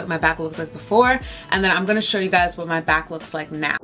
what my back looks like before and then I'm going to show you guys what my back looks like now.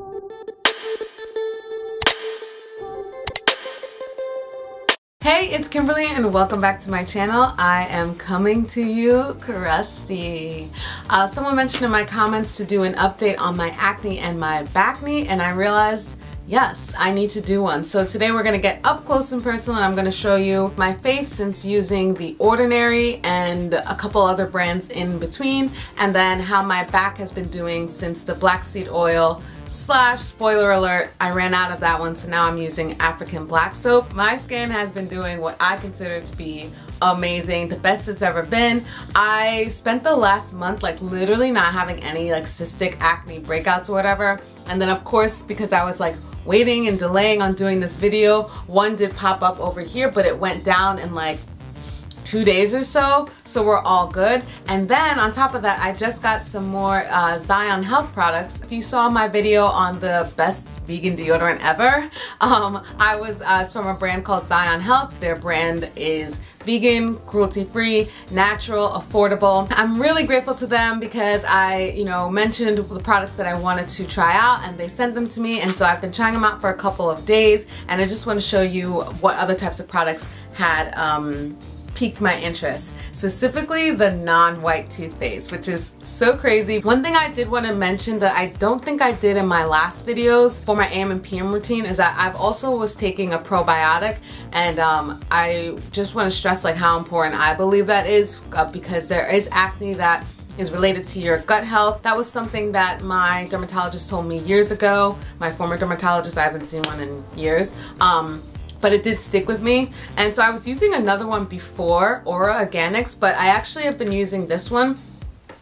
Hey, it's Kimberlee and welcome back to my channel. I am coming to you crusty. Uh, someone mentioned in my comments to do an update on my acne and my bacne and I realized Yes, I need to do one. So today we're gonna get up close and personal and I'm gonna show you my face since using The Ordinary and a couple other brands in between and then how my back has been doing since the black seed oil slash spoiler alert I ran out of that one so now I'm using African black soap. My skin has been doing what I consider to be amazing, the best it's ever been. I spent the last month like literally not having any like cystic acne breakouts or whatever and then of course because I was like waiting and delaying on doing this video. One did pop up over here, but it went down in like two days or so, so we're all good. And then on top of that, I just got some more uh, Zion Health products. If you saw my video on the best vegan deodorant ever, um, I was, uh, it's from a brand called Zion Health. Their brand is vegan, cruelty-free, natural, affordable. I'm really grateful to them because I, you know, mentioned the products that I wanted to try out and they sent them to me and so I've been trying them out for a couple of days and I just want to show you what other types of products had um, piqued my interest, specifically the non-white toothpaste, which is so crazy. One thing I did want to mention that I don't think I did in my last videos for my AM and PM routine is that I've also was taking a probiotic and um, I just want to stress like how important I believe that is uh, because there is acne that is related to your gut health. That was something that my dermatologist told me years ago. My former dermatologist, I haven't seen one in years. Um, but it did stick with me. And so I was using another one before, Aura Organics, but I actually have been using this one.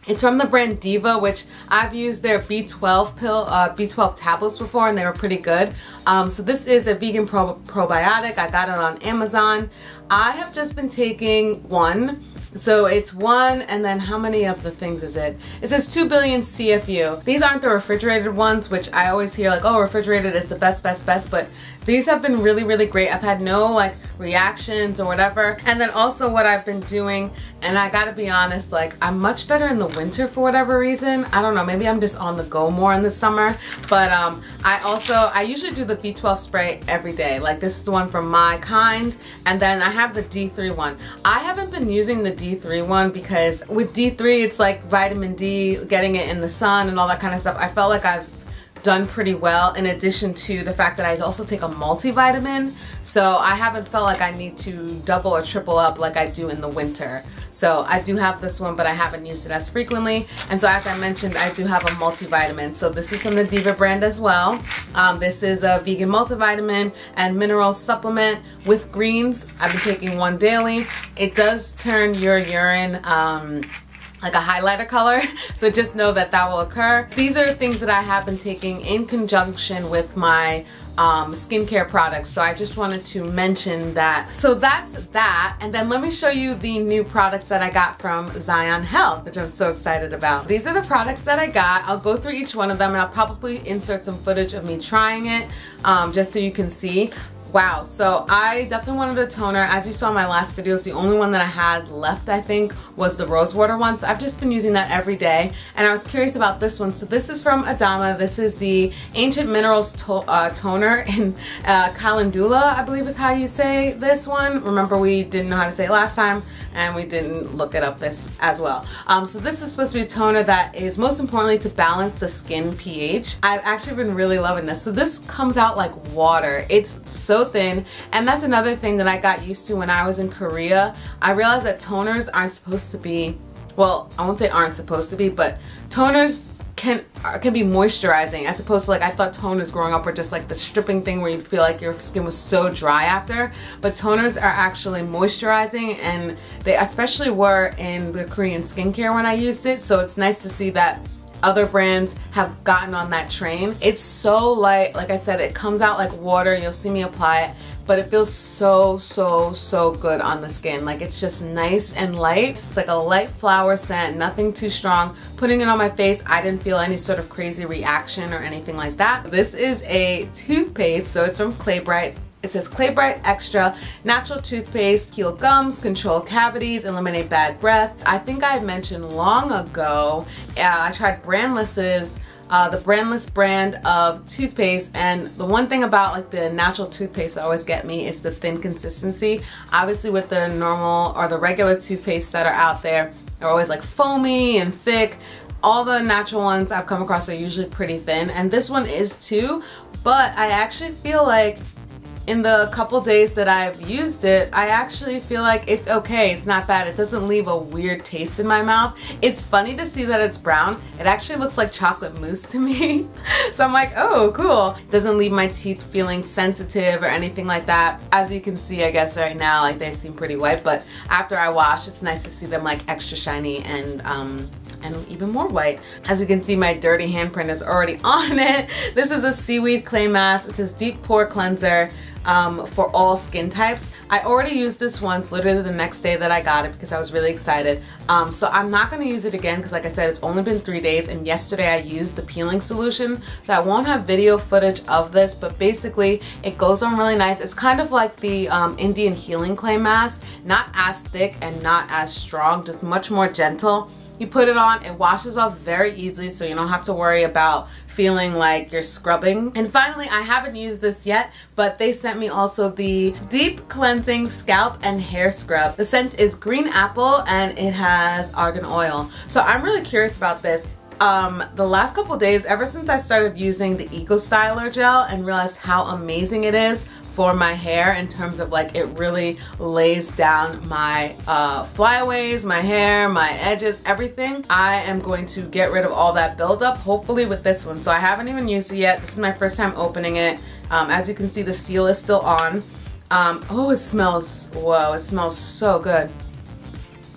It's from the brand Deva, which I've used their B12 pill, uh, B12 tablets before, and they were pretty good. Um, so this is a vegan pro probiotic. I got it on Amazon. I have just been taking one so it's one, and then how many of the things is it? It says 2 billion CFU. These aren't the refrigerated ones, which I always hear like, oh, refrigerated is the best, best, best, but these have been really, really great. I've had no like reactions or whatever. And then also what I've been doing, and I gotta be honest, like I'm much better in the winter for whatever reason. I don't know, maybe I'm just on the go more in the summer. But um, I also, I usually do the B12 spray every day. Like this is the one from Mykind. And then I have the D3 one. I haven't been using the D3 one because with D3, it's like vitamin D, getting it in the sun and all that kind of stuff. I felt like I've done pretty well in addition to the fact that I also take a multivitamin. So I haven't felt like I need to double or triple up like I do in the winter. So I do have this one but I haven't used it as frequently. And so as I mentioned I do have a multivitamin. So this is from the Deva brand as well. Um, this is a vegan multivitamin and mineral supplement with greens. I've been taking one daily. It does turn your urine um, like a highlighter color. So just know that that will occur. These are things that I have been taking in conjunction with my um, skincare products. So I just wanted to mention that. So that's that. And then let me show you the new products that I got from Zion Health which I'm so excited about. These are the products that I got. I'll go through each one of them and I'll probably insert some footage of me trying it um, just so you can see Wow, so I definitely wanted a toner. As you saw in my last videos, the only one that I had left, I think, was the rose water one. So I've just been using that every day. And I was curious about this one. So this is from Adama. This is the Ancient Minerals to uh, Toner in uh, Calendula, I believe is how you say this one. Remember, we didn't know how to say it last time, and we didn't look it up this as well. Um, so this is supposed to be a toner that is most importantly to balance the skin pH. I've actually been really loving this. So this comes out like water. It's so thin. And that's another thing that I got used to when I was in Korea. I realized that toners aren't supposed to be, well, I won't say aren't supposed to be, but toners can uh, can be moisturizing as opposed to like I thought toners growing up were just like the stripping thing where you'd feel like your skin was so dry after but toners are actually moisturizing and they especially were in the Korean skincare when I used it so it's nice to see that other brands have gotten on that train. It's so light, like I said, it comes out like water. You'll see me apply it, but it feels so, so, so good on the skin. Like it's just nice and light. It's like a light flower scent, nothing too strong. Putting it on my face, I didn't feel any sort of crazy reaction or anything like that. This is a toothpaste, so it's from ClayBrite It says ClayBrite Extra Natural Toothpaste, heal gums, control cavities, eliminate bad breath. I think I had mentioned long ago, uh, I tried Brandless's uh, the brandless brand of toothpaste and the one thing about like the natural toothpaste that always get me is the thin consistency obviously with the normal or the regular toothpaste that are out there they're always like foamy and thick all the natural ones I've come across are usually pretty thin and this one is too but I actually feel like in the couple days that I've used it, I actually feel like it's okay. It's not bad. It doesn't leave a weird taste in my mouth. It's funny to see that it's brown. It actually looks like chocolate mousse to me. so I'm like, oh, cool. It doesn't leave my teeth feeling sensitive or anything like that. As you can see, I guess right now, like they seem pretty white, but after I wash, it's nice to see them like extra shiny and um, and even more white. As you can see, my dirty handprint is already on it. This is a seaweed clay mask. It says deep pore cleanser um, for all skin types. I already used this once, literally the next day that I got it because I was really excited. Um, so I'm not to use it again because like I said, it's only been three days and yesterday I used the peeling solution. So I won't have video footage of this, but basically it goes on really nice. It's kind of like the um, Indian Healing Clay Mask, not as thick and not as strong, just much more gentle. You put it on, it washes off very easily so you don't have to worry about feeling like you're scrubbing. And finally, I haven't used this yet, but they sent me also the Deep Cleansing Scalp and Hair Scrub. The scent is green apple and it has argan oil. So I'm really curious about this um, the last couple days, ever since I started using the Eco Styler gel and realized how amazing it is for my hair in terms of like it really lays down my uh, flyaways, my hair, my edges, everything. I am going to get rid of all that buildup, hopefully with this one. So I haven't even used it yet. This is my first time opening it. Um, as you can see, the seal is still on. Um, oh, it smells, whoa, it smells so good.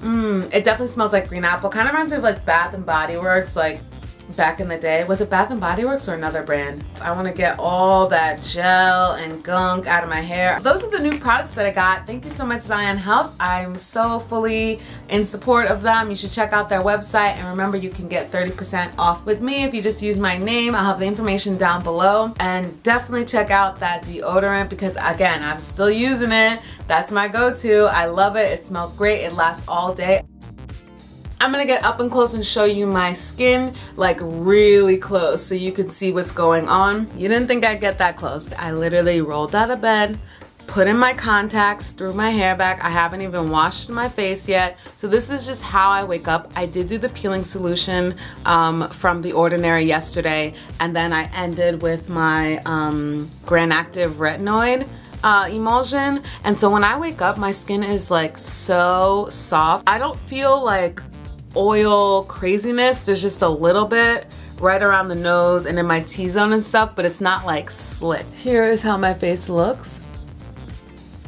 Mmm, it definitely smells like green apple. Kind of reminds me of like Bath and Body Works, like back in the day. Was it Bath & Body Works or another brand? I want to get all that gel and gunk out of my hair. Those are the new products that I got. Thank you so much Zion Health. I'm so fully in support of them. You should check out their website and remember you can get 30% off with me if you just use my name. I'll have the information down below and definitely check out that deodorant because again, I'm still using it. That's my go-to. I love it. It smells great. It lasts all day. I'm gonna get up and close and show you my skin like really close so you can see what's going on. You didn't think I'd get that close. I literally rolled out of bed, put in my contacts, threw my hair back. I haven't even washed my face yet. So this is just how I wake up. I did do the peeling solution um, from The Ordinary yesterday and then I ended with my um, Granactive Retinoid uh, emulsion and so when I wake up my skin is like so soft I don't feel like oil craziness. There's just a little bit right around the nose and in my T-zone and stuff, but it's not like slick. Here is how my face looks.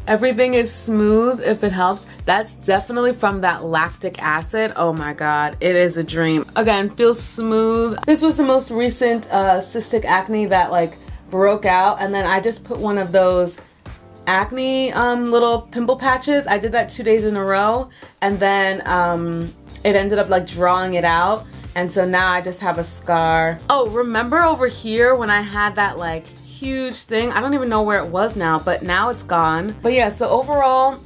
Everything is smooth if it helps. That's definitely from that lactic acid. Oh my God, it is a dream. Again, feels smooth. This was the most recent uh, cystic acne that like broke out and then I just put one of those acne um, little pimple patches. I did that two days in a row and then um, it ended up like drawing it out. And so now I just have a scar. Oh, remember over here when I had that like huge thing? I don't even know where it was now, but now it's gone. But yeah, so overall,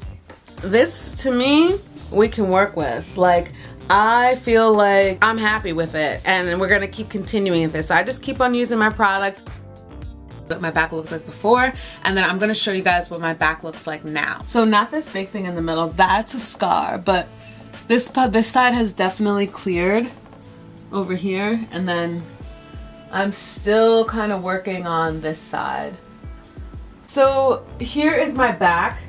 this to me, we can work with. Like, I feel like I'm happy with it and we're gonna keep continuing with this. So I just keep on using my products what my back looks like before and then I'm gonna show you guys what my back looks like now. So not this big thing in the middle, that's a scar, but this this side has definitely cleared over here and then I'm still kind of working on this side. So here is my back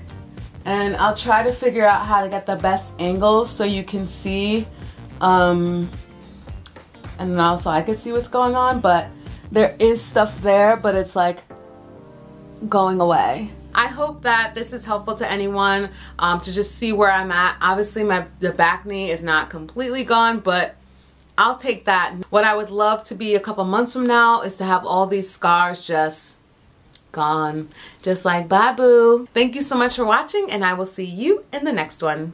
and I'll try to figure out how to get the best angles so you can see um, and also I could see what's going on but there is stuff there but it's like going away. I hope that this is helpful to anyone um, to just see where I'm at. Obviously, my the bacne is not completely gone, but I'll take that. What I would love to be a couple months from now is to have all these scars just gone. Just like bye boo. Thank you so much for watching and I will see you in the next one.